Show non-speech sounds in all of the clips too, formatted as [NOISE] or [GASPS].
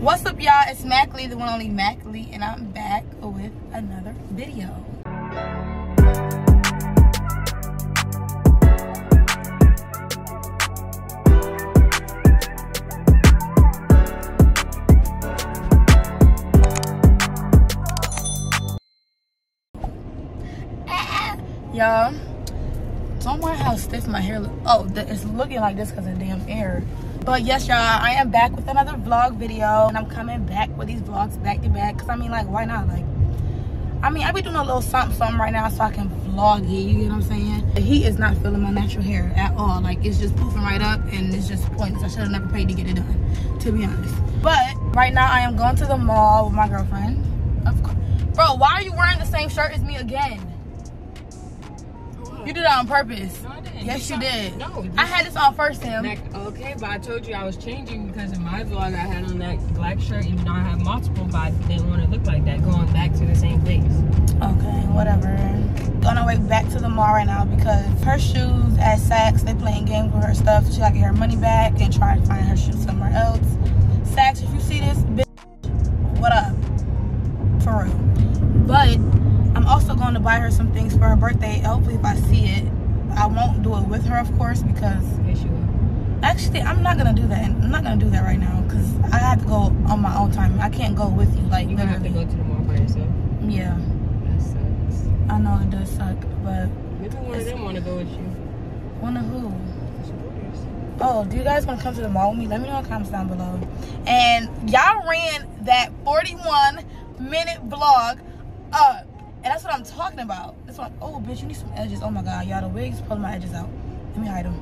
What's up, y'all? It's Mack Lí, the one only Mack Lí, and I'm back with another video. Y'all, don't worry how stiff my hair. Oh, it's looking like this because of damn air. But yes, y'all, I am back with another vlog video. And I'm coming back with these vlogs back to back. Because, I mean, like, why not? Like, I mean, I be doing a little something, something right now so I can vlog it. You know what I'm saying? The heat is not feeling my natural hair at all. Like, it's just poofing right up. And it's just pointless. I should have never paid to get it done, to be honest. But, right now, I am going to the mall with my girlfriend. Of course. Bro, why are you wearing the same shirt as me again? You did that on purpose. No, I didn't. Yes, you, saw- did. No. I had this on first. Like, okay, but I told you I was changing because in my vlog I had on that black shirt, even though I have multiple, but I didn't want to look like that, going back to the same place. Okay, whatever. On our way back to the mall right now because her shoes at Saks, they playing games with her stuff. She gotta get her money back and try to find her shoes somewhere else. Saks, if you see this, bitch, what up? For real. But also going to buy her some things for her birthday. Hopefully, if I see it, I won't do it with her, of course, because Yes, you will. actually, I'm not gonna do that. I'm not gonna do that right now because I have to go on my own time. I can't go with you, like You're gonna have to go to the mall by yourself. Yeah, That sucks. I know it does suck, but Maybe one of them want to go with you. wonder who. Oh, do you guys want to come to the mall with me? Let me know in the comments down below. And y'all ran that 41 minute vlog up. And that's what I'm talking about. That's what. oh, bitch, you need some edges. Oh my god, y'all, the wig's pulling my edges out. Let me hide them.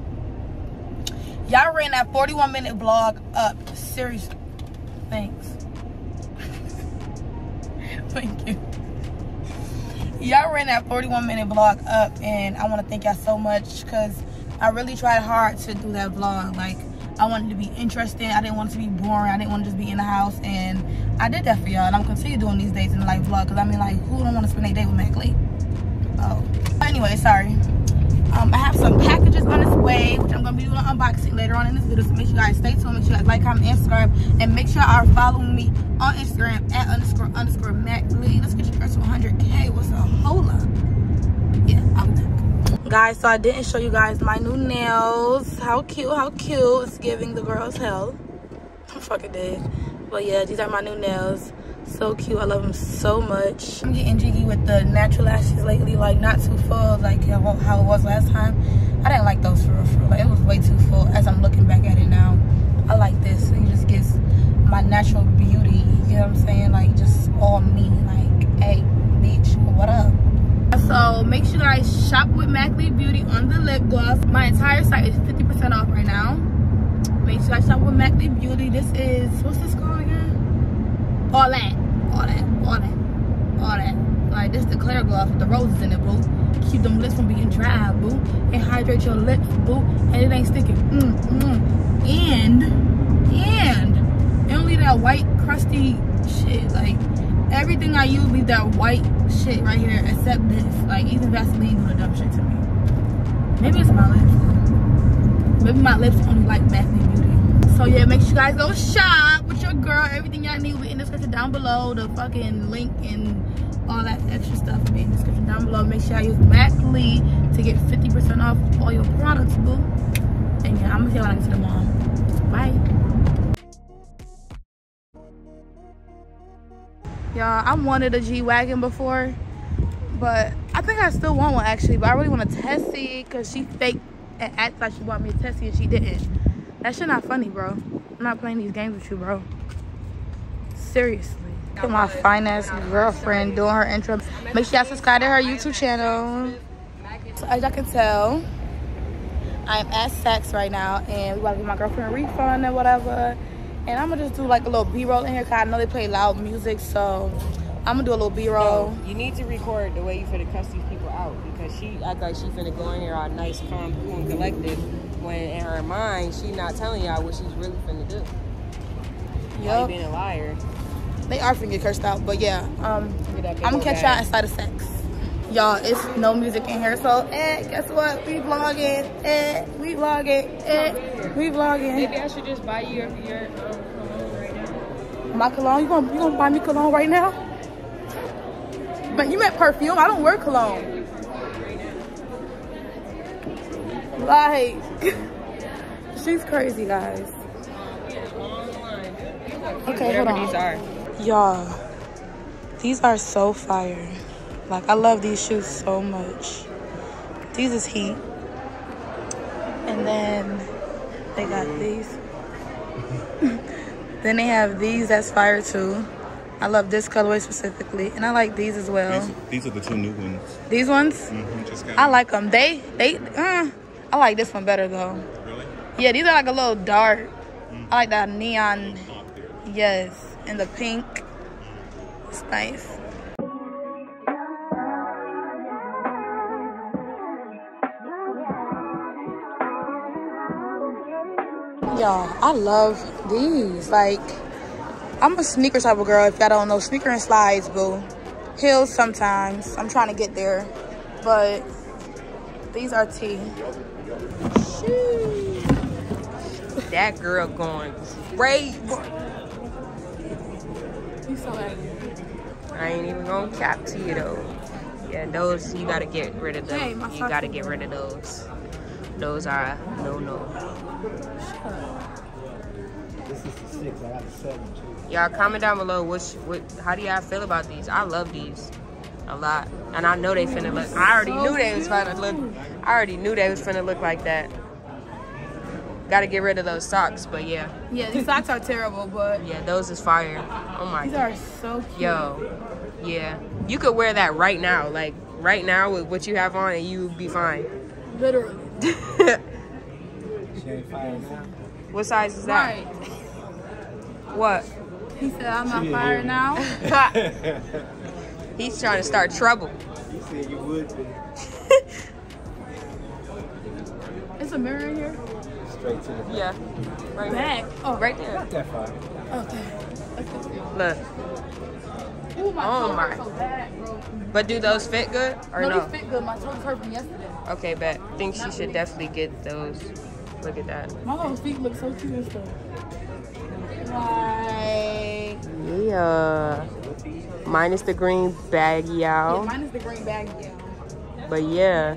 Y'all ran that 41 minute vlog up. Seriously. Thanks. [LAUGHS] Thank you. Y'all ran that 41 minute vlog up, and I want to thank y'all so much because I really tried hard to do that vlog. Like, I wanted to be interesting. I didn't want it to be boring. I didn't want to just be in the house, and I did that for y'all. And I'm continue doing these days in the life vlog because I mean, like, who don't want to spend a day with Mack Lí? Oh, anyway, sorry. Um, I have some packages on its way, which I'm gonna be doing an unboxing later on in this video. So make sure you guys stay tuned. Make sure you guys like, comment, subscribe, and make sure you are following me on Instagram at underscore underscore Mack Lí. Let's get your girl to 100k. What's a whole up? Yeah, back. Guys, so I didn't show you guys my new nails. How cute, how cute. It's giving the girls hell. [LAUGHS] i'm fucking did. But yeah, these are my new nails. So cute. I love them so much. I'm getting jiggy with the natural lashes lately. Like, not too full, like how it was last time. I didn't like those for real, for real. Like, it was way too full as I'm looking back at it now. I like this. It just gives my natural beauty. You know what I'm saying? Like, just all me. Like, hey, bitch, what up? So make sure you guys shop with Mack Lí Beauty on the lip gloss. My entire site is 50% off right now. Make sure I shop with Mack Lí Beauty. This is, what's this called again? All that, all that, all that, all that. Like this the clear gloss with the roses in it, boo. Keep them lips from being dry, boo. And hydrate your lips, boo. And it ain't sticking. Mm, mm. And, and, don't leave that white crusty shit. Like everything I use leave that white shit right here except this. Like even Vaseline do the dumb shit to me. Maybe it's my lips. Maybe my lips only like Mack Lí Beauty. So yeah, make sure you guys go shop with your girl. Everything y'all need will be in the description down below. The fucking link and all that extra stuff will be in the description down below. Make sure I use Mack Lí to get 50% off all your products, boo. And yeah, I'm gonna see you get to the mall. Bye. Y'all, I wanted a G-Wagon before, but I think I still want one actually, but I really want a Tessie because she faked and acted like she bought me a Tessie and she didn't. That shit not funny, bro. I'm not playing these games with you, bro. Seriously. Look at my finance girlfriend doing her intro. Make sure y'all subscribe to her YouTube channel. So as y'all can tell, I'm at Saks right now and we about to give my girlfriend a refund and whatever. And I'm gonna just do like a little B-roll in here cause I know they play loud music, so I'm gonna do a little B-roll. No, you need to record the way you finna cuss these people out because she act like she finna go in here all nice, calm, cool, and collected. When in her mind, she not telling y'all what she's really finna do. You being a liar? They are finna get cursed out, but yeah. Um, Look at that big I'm gonna catch y'all inside of Saks. Y'all, it's no music in here, so eh, guess what? We vlogging, eh, we vlogging, eh, we vlogging. Maybe I should just buy you your, your um, cologne right now. My cologne. You gonna you gonna buy me cologne right now? But you meant perfume. I don't wear cologne. Like, [LAUGHS] she's crazy, guys. Okay, hold on. These are. Y'all, these are so fire. Like, I love these shoes so much. These is heat. And then they got these. [LAUGHS] then they have these that's fire too. I love this colorway specifically. And I like these as well. These, these are the two new ones. These ones, just got I like them. They, they, uh, I like this one better though. Really? Yeah, these are like a little dark. I like that neon. Yes, and the pink. It's nice. Y'all, I love these. Like, I'm a sneaker type of girl. If y'all don't know, sneaker and slides, boo. Heels sometimes. I'm trying to get there, but these are T. That girl going great. He's so happy. I ain't even gonna cap to you though. Yeah, those you gotta get rid of them. Hey, you gotta get rid of those. Those are no no. This is the six. I got the seven too. Y'all comment down below which what how do y'all feel about these? I love these a lot. And I know they finna look I already knew they was finna look I already knew they was finna look like that. Gotta get rid of those socks, but yeah. Yeah, these socks are terrible, but Yeah, those is fire. Oh my these are so cute. Yo, yeah. You could wear that right now, like right now with what you have on, and you would be fine. Literally. She ain't fired now. what size is that? Right. What? He said, I'm on fire now. [LAUGHS] He's trying to start trouble. You said you would be. [LAUGHS] It's a mirror in here. Straight to the back. Yeah. Right Back. Oh, Right there. Not that far. Okay. Look. Ooh, my Oh my. so bad, bro. But do those fit good or no, no? these fit good. My toes hurt from yesterday. Okay, bet. Think she should definitely get those. Look at that. My little feet look so cute and stuff. Like, Yeah. Minus the green baggy yeah, out. mine is the green bag, yeah. But yeah.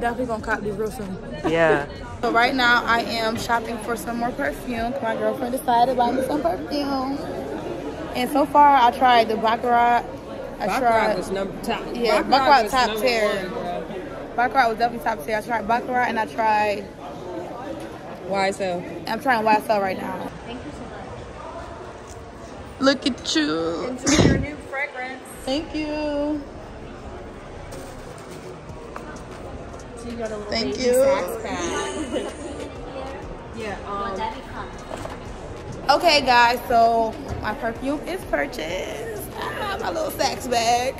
Definitely gonna cop these real soon. Yeah. [LAUGHS] So right now I am shopping for some more perfume. My girlfriend decided to buy me some perfume. And so far I tried the Baccarat. I tried was number top. Yeah, Baccarat top tier. Baccarat was definitely top tier. I tried Baccarat and I tried Why so? I'm trying YSL right now. Look at you. Into your new fragrance. Thank you. Thank you. Yeah. Um, Okay, guys, so my perfume is purchased. Ah, my little Saks bag.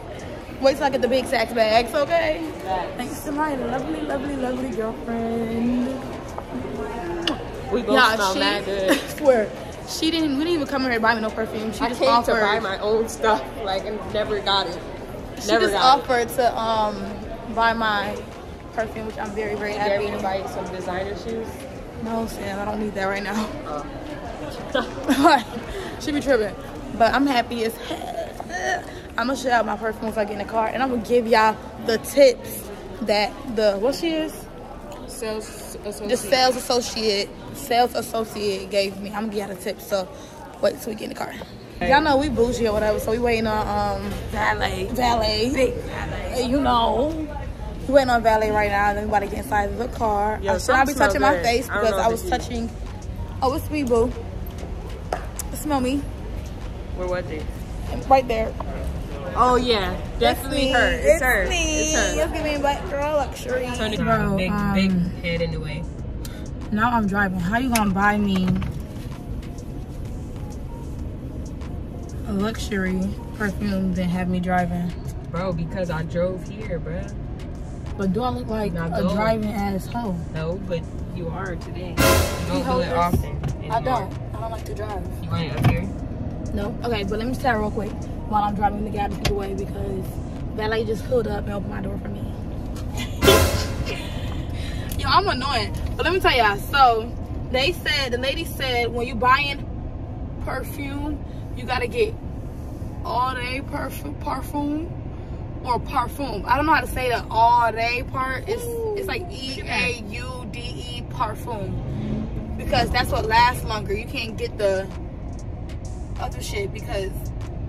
Wait till I get the big Saks bags, okay? Thanks to my lovely, lovely, lovely girlfriend. we both Yeah, smell she, mad good. [LAUGHS] swear, she didn't, we didn't even come in here to buy me no perfume. She I just came offered, to buy my own stuff, like, and never got it. she never just got it. offered to um buy my perfume, which I'm very, very You dare me happy. to buy you some designer shoes? No, Sam, I don't need that right now. Oh. [LAUGHS] she be tripping. But I'm happy as hell. I'm gonna show out my perfume once I get in the car, and I'm gonna give y'all the tips that the what she is Sales associate. the sales associate sales associate gave me. I'm gonna give y'all the tips. So wait till we get in the car. Y'all know we bougie or whatever, so we waiting on um valet. valet. Big valet. You know. We waiting on valet right now, then we about to get inside of the car. Yo, I should not be some smell touching my good. face I don't because know I if was it's you. touching. Oh, it's me, boo. Smell me Where was it? right there. Oh yeah, definitely it's me. her. It's, It's her. me. It's her. It's giving black girl luxury. Turn it Bro, big, um, big head in the way. Now I'm driving. How you gonna buy me a luxury perfume then have me driving? Bro, because I drove here, bro. But do I look like Not a gold. driving ass hoe? No, but you are today. You don't do it often. I don't. I don't like to drive. You want it up here? No. Okay, but let me tell you real quick while I'm driving the guy the way because valet just pulled up and opened my door for me. I'm annoying. But let me tell y'all. So they said the lady said when you buying perfume, you gotta get all day perfume, perfume or parfum. I don't know how to say the all day part. It's it's like E A U D E parfum because that's what lasts longer. You can't get the other shit because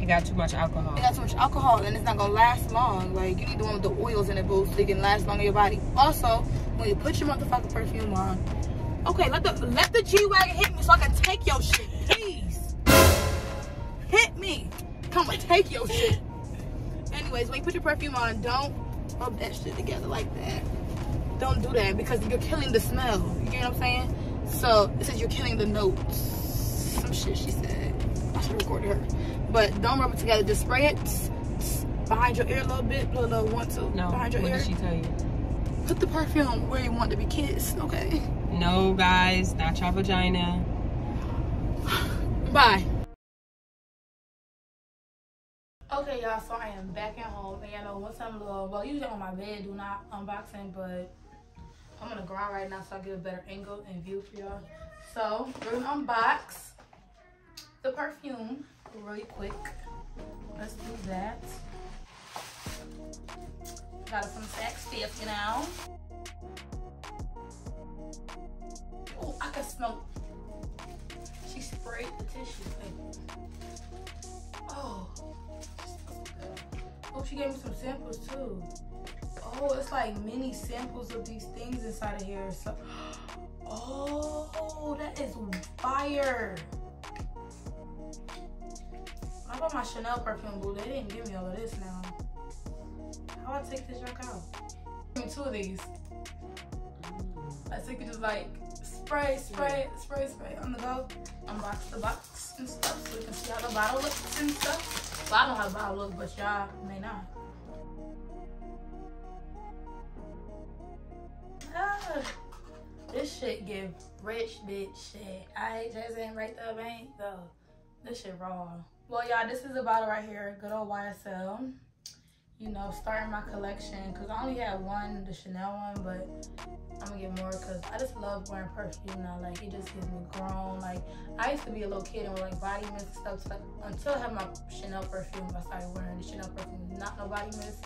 got too much alcohol. it got too much alcohol and it's not gonna last long. Like you need the one with the oils in it, boo, so it can last long in your body. Also, when you put your motherfucking perfume on, okay, let the let the G wagon hit me so I can take your shit, please. Hit me. Come and take your shit. Anyways, when you put your perfume on, don't rub that shit together like that. Don't do that because you're killing the smell. You get what I'm saying? So it says you're killing the notes. Some shit she said. I should record her. But don't rub it together. Just spray it behind your ear a little bit. Blow a little one, two. No, behind your what ear. did she tell you? Put the perfume where you want to be kissed, okay? No, guys, not your vagina. [SIGHS] Bye. Okay, y'all, so I am back at home. And y'all know once I'm little, well, usually on my bed, do not unboxing, but I'm on the ground right now so I get a better angle and view for y'all. So, we're gonna unbox the perfume really quick. Let's do that. Got it from Saks Fifth, you know. Oh, I can smell she sprayed the tissue. Like, oh. Oh, she gave me some samples too. Oh, it's like mini samples of these things inside of here. So, [GASPS] oh, that is fire. I bought my Chanel perfume, boo. They didn't give me all of this now. How I take this junk out? Give me two of these. I think it just like spray, spray, spray, spray on the go. Unbox the box and stuff so we can see how the bottle looks and stuff. Well, I don't know how the bottle looks, but y'all may not. Ah, [SIGHS] this shit give rich bitch shit. I just ain't right there, bank though. This shit raw. Well, y'all, this is a bottle right here. Good old YSL you know, starting my collection because I only had one, the Chanel one, but I'm gonna get more because I just love wearing perfume now. Like it just gives me grown. Like I used to be a little kid and wear like body mist stuff. So, until I had my Chanel perfume, I started wearing the Chanel perfume, not no body mist.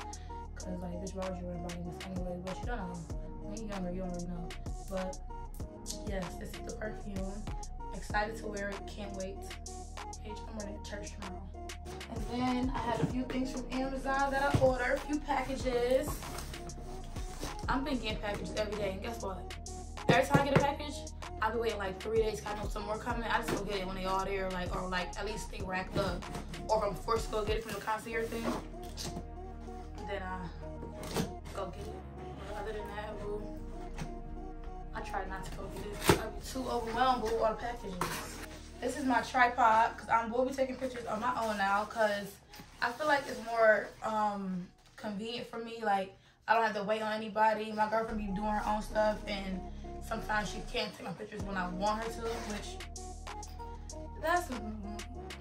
Cause like bitch, why would you wear body mist anyway? But you don't know. When you're younger, you don't really know. But yes, this is the perfume. Excited to wear it. Can't wait. Bitch, I'm ready to church tomorrow. And then I had a few things from Amazon that I ordered, a few packages. I've been getting packages every day, and guess what? Every time I get a package, I'll be waiting like three days, I know some more coming. I just go get it when they all there, like, or like at least they racked up. Or if I'm forced to go get it from the concierge thing, then I go get it. But other than that, boo, I try not to go get it. I'd be too overwhelmed with all the packages. This is my tripod because I will be taking pictures on my own now because I feel like it's more um, convenient for me. Like I don't have to wait on anybody. My girlfriend be doing her own stuff and sometimes she can't take my pictures when I want her to, which that's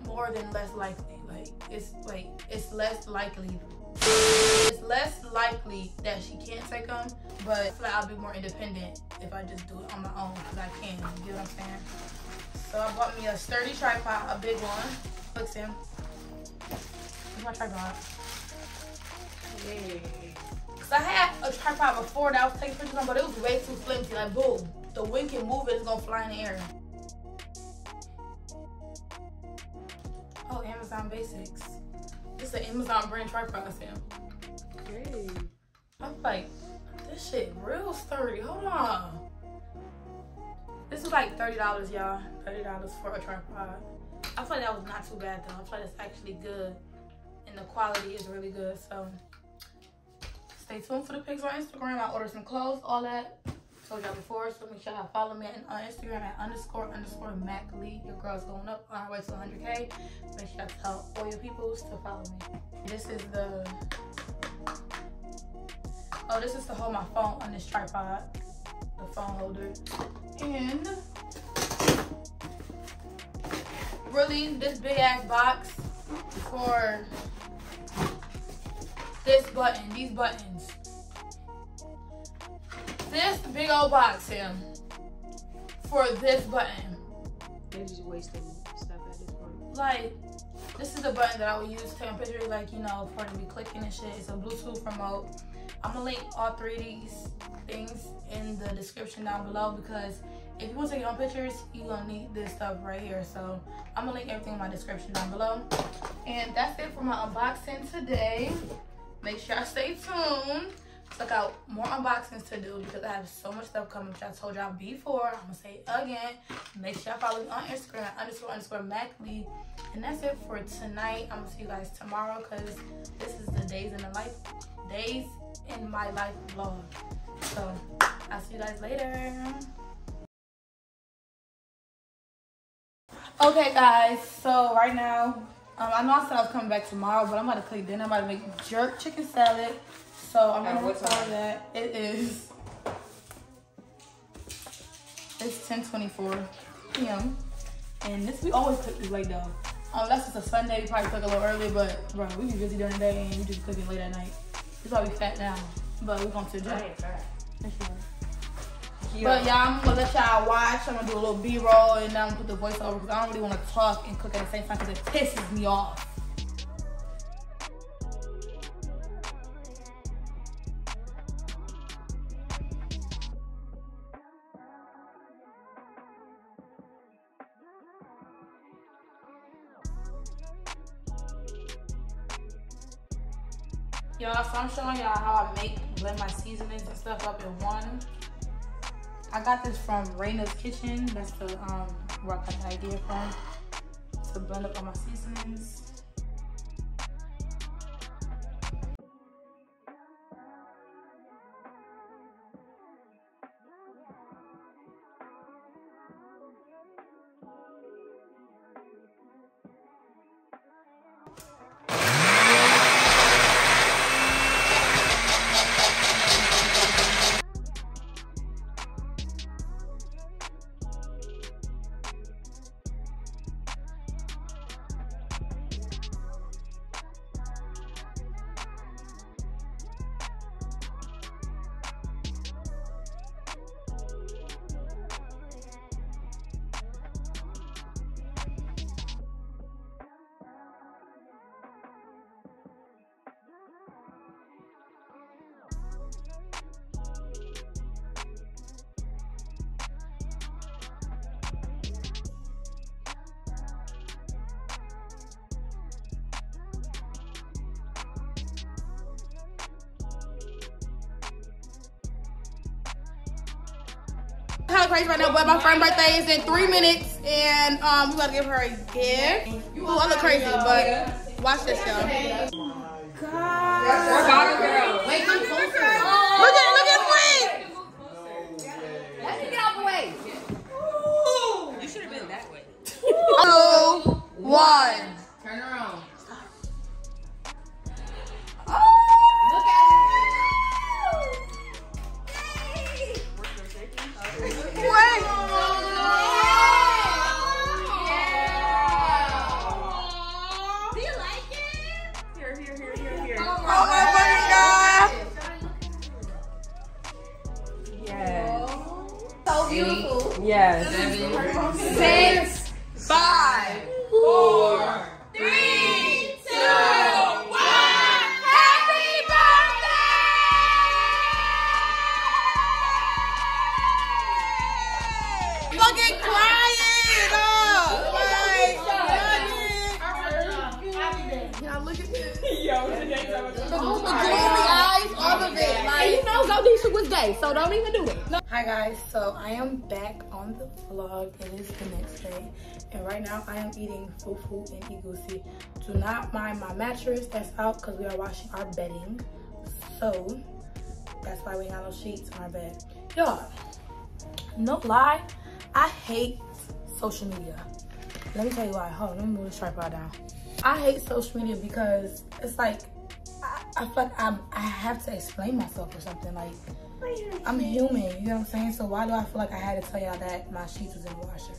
more than less likely. Like it's like it's less likely. It's less likely that she can't take them, but like I'll be more independent if I just do it on my own because I can. You get what I'm saying? So I bought me a sturdy tripod, a big one. Look, Sam. Here's my tripod. Yay. Cause I had a tripod before that I was taking pictures on, but it was way too flimsy. Like, boom, the wind can move it, it's gonna fly in the air. Oh, Amazon Basics. This is an Amazon brand tripod, Sam. Hey. I'm like, this shit real sturdy. Hold on. This is like $30, y'all. $30 for a tripod. I feel like that was not too bad though. I feel like it's actually good. And the quality is really good. So stay tuned for the pics on Instagram. I ordered some clothes, all that. Told y'all before. So make sure y'all follow me on Instagram at underscore underscore Mack Lí. Your girl's going up on our way to 100K. Make sure y'all tell all your peoples to follow me. This is the Oh, this is to hold my phone on this tripod, the phone holder. And really, this big ass box for this button, these buttons. This big old box here for this button. They're just wasting stuff at this point. like this is the button that I would use to take pictures, like you know, for to be clicking and shit. It's a Bluetooth remote. I'm gonna link all three of these things in the description down below because if you want to take your own pictures, you're gonna need this stuff right here. So I'm gonna link everything in my description down below. And that's it for my unboxing today. Make sure I stay tuned. Look out more unboxings to do because I have so much stuff coming, which I told y'all before. I'm gonna say it again. Make sure y'all follow me on Instagram, underscore underscore Mack Lí. And that's it for tonight. I'm gonna see you guys tomorrow because this is the days in the life, days in my life vlog. So I'll see you guys later. Okay, guys. So right now, um, I know I said I was coming back tomorrow, but I'm about to cook dinner. I'm about to make jerk chicken salad. So I'm gonna record that. It is. It's 10:24 p.m. And this we always cook this late though. Unless it's a Sunday, we probably cook a little early. But bro, we be busy during the day and we just cooking late at night. That's why we fat now. But we going to the gym. But y'all, I'm gonna let y'all watch. I'm gonna do a little B-roll and then I'm gonna put the voice over because I don't really want to talk and cook at the same time because it pisses me off. Y'all, so I'm showing y'all how I make blend my seasonings and stuff up in one. I got this from Raina's Kitchen. That's the um where I got the idea from to blend up all my seasonings. Crazy right now, but my friend's birthday is in three minutes, and um, we gotta give her a gift. Ooh, I look crazy, but watch this, y'all. We're Godisha was gay, so don't even do it. Hi guys, so I am back on the vlog. It is the next day, and right now I am eating fufu and egusi. Do not mind my mattress that's out because we are washing our bedding. So that's why we have no sheets on our bed. Y'all, no lie, I hate social media. Let me tell you why. Hold on, let me move this tripod down. I hate social media because it's like I, I feel like I'm, I have to explain myself or something. Like I'm human, you know what I'm saying? So why do I feel like I had to tell y'all that my sheets was in the washer?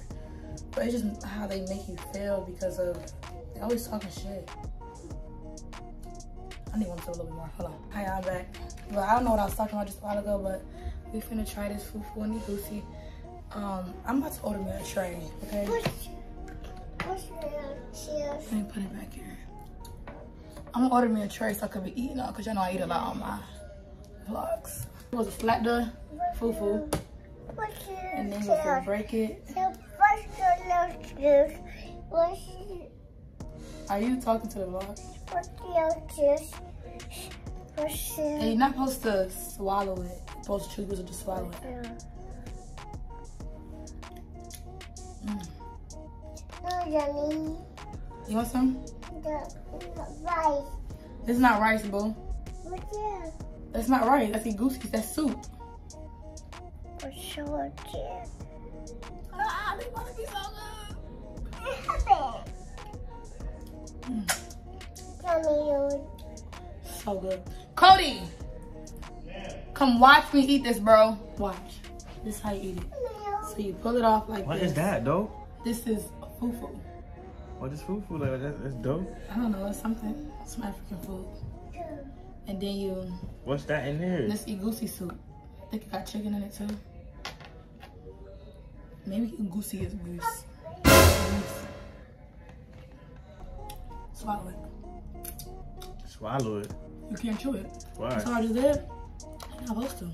But it's just how they make you feel because of they always talking shit. I need one to a little bit more. Hold on. Hi, I'm back. Well, I don't know what I was talking about just a while ago, but we finna try this fufu and egusi. Um, I'm about to order me a tray, okay? Let me put it back here. I'm gonna order me a tray so I can be eating on because y'all know I eat a lot on my vlogs. It was a flat the fufu. And then we're gonna break it. Are you talking to the vlog? And you're not supposed to swallow it. You're supposed to choose to just swallow it. Mm. You want some? This is not rice, boo. That's not rice. That's goosey. That's soup. Ah, they want to be so good. So good. Cody! Come watch me eat this, bro. Watch. This is how you eat it. So you pull it off like What this. is that, though? This is fufu. What is food food like? That, that's dope. I don't know, it's something. Some African food. And then you, What's that in there? this goosey soup. I think it got chicken in it too. Maybe goosey is goose. Goose. Swallow it. Swallow it. You can't chew it. Why? That's all I just did. You're not supposed to.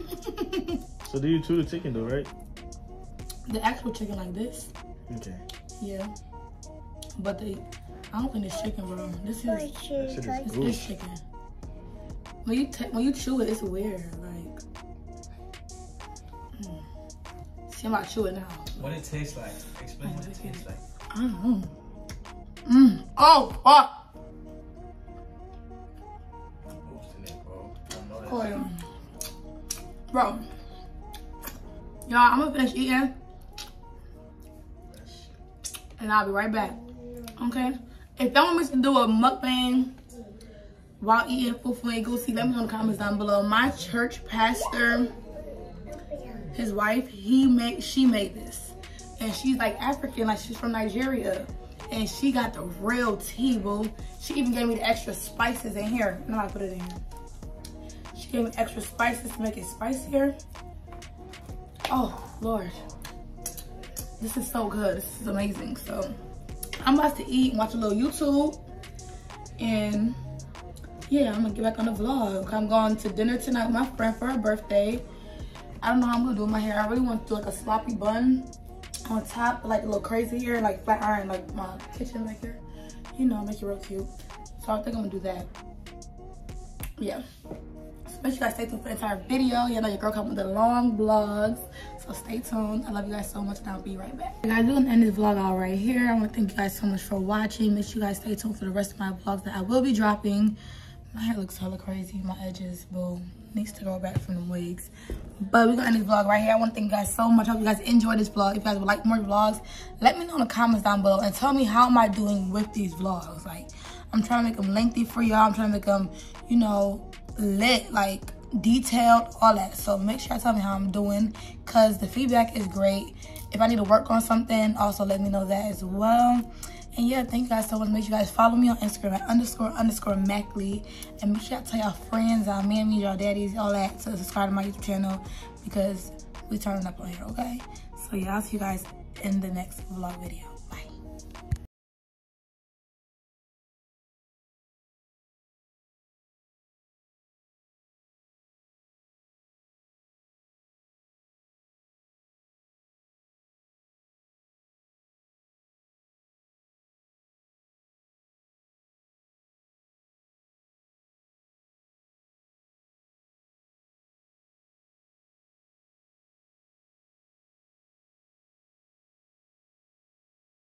[LAUGHS] So do you chew the chicken though, right? The actual chicken like this, Okay. yeah. But the, I don't think it's chicken, bro. This is, That is this is chicken. When you ta- when you chew it, it's weird. Like, mm. see, I'm about to chew it now. What it tastes like? Explain what it tastes like. I don't know. Mm. Oh, fuck. Bro. Y'all, I'm gonna finish eating. And I'll be right back. Okay? If y'all want me to do a mukbang while eating fufu and goosey, let me know in the comments down below. My church pastor, his wife, he made she made this. And she's like African, like she's from Nigeria. And she got the real tea, boo. She even gave me the extra spices in here. Now I put it in here. Extra spices to make it spicier. Oh, Lord. This is so good. This is amazing. So, I'm about to eat and watch a little YouTube. And, yeah, I'm to get back on the vlog. I'm going to dinner tonight with my friend for her birthday. I don't know how I'm to do my hair. I really want to do like a sloppy bun on top, like a little crazy hair, like flat iron, like my kitchen back here. You know, make it real cute. So I think I'm to do that. Yeah. Make sure you guys stay tuned for the entire video. You know your girl come with the long vlogs. So stay tuned. I love you guys so much and I'll be right back. Guys, we're gonna end this vlog out right here. I wanna thank you guys so much for watching. Make sure you guys stay tuned for the rest of my vlogs that I will be dropping. My hair looks hella crazy. My edges, boo. Needs to go back from the wigs. But we're gonna end this vlog right here. I wanna thank you guys so much. hope you guys enjoyed this vlog. If you guys would like more vlogs, let me know in the comments down below and tell me how am I doing with these vlogs. Like, I'm trying to make them lengthy for y'all. I'm trying to make them, you know, lit, like detailed, all that. So make sure you tell me how I'm doing because the feedback is great. If I need to work on something, also let me know that as well. And yeah, thank you guys so much. Make sure you guys follow me on Instagram at underscore underscore Mack Lí. And make sure you tell y'all friends, our mammies, y'all daddies, all that to subscribe to my YouTube channel because we turning up on here, okay? So yeah, I'll see you guys in the next vlog video.